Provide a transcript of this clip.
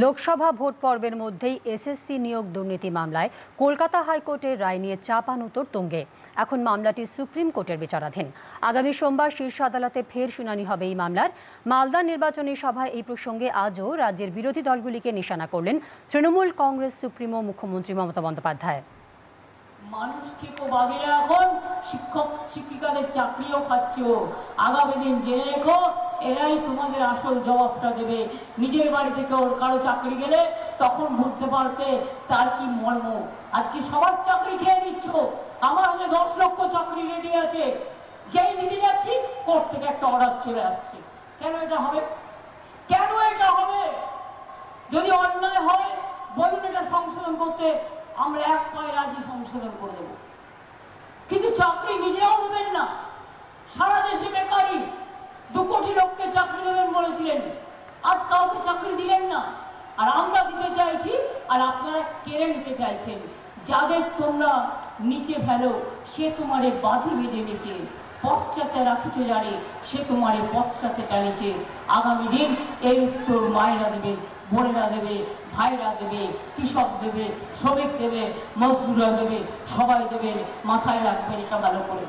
Lok Sabha vote পর্বের মধ্যেই SSC নিয়োগ দুর্নীতি মামলায় কলকাতা হাইকোর্টের রায় নিয়ে চাপানুতোর তুঙ্গে। এখন মামলাটি সুপ্রিম কোর্টের বিচারাধীন। আগামী সোমবার শীর্ষ আদালতে ফের শুনানি হবে এই মামলার। মালদা নির্বাচনী সভায় এই প্রসঙ্গে আজও রাজ্যের বিরোধী দলগুলিকে নিশানা করলেন তৃণমূল কংগ্রেস সুপ্রিমো মুখ্যমন্ত্রী মমতা বন্দ্যোপাধ্যায়। মানুষকে তো বাগেরা এখন। শিক্ষক, শিক্ষিকাদের চাকরিও খাচ্ছ। আগামী দিন জেনে রেখো এরাই তোমাদের আসল জবাবটা দেবে। নিজের বাড়ি থেকে ওর কারও চাকরি গেলে তখন বুঝতে পারতে তার কি মর্ম। আজকে সবার চাকরি খেয়ে নিচ্ছ। আমার হাতে দশ লক্ষ চাকরি রেডি আছে। যেই দিতে যাচ্ছি, কোর্ট থেকে একটা অর্ডার চলে আসছে। কেন এটা হবে? কেন এটা হবে? যদি অন্যায় হয় বলুন এটা সংশোধন করতে আমরা এক পায়ে রাজি সংশোধন করে দেব। কিন্তু চাকরি নিজেরাও দেবেন না। লোককে চাকরি দেবেন বলেছিলেন। আজ কাউকে চাকরি দিলেন না। আর আমরা দিতে চাইছি, আর আপনারা কেড়ে নিতে চাইছেন। যাদের তোমরা নিচে ফেলো, সে তোমারে বাঁধি বেজে নিচে, পশ্চাতে রাখিছ জানে, সে তোমারে পশ্চাতে টানেছে। আগামী দিন এর উত্তর মায়েরা দেবে, বোনেরা দেবে, ভাইরা দেবে, কৃষক দেবে, শ্রমিক দেবে, মজদুররা দেবে, সবাই দেবেন, মাথায় রাখবেন, এটা ভালো করে।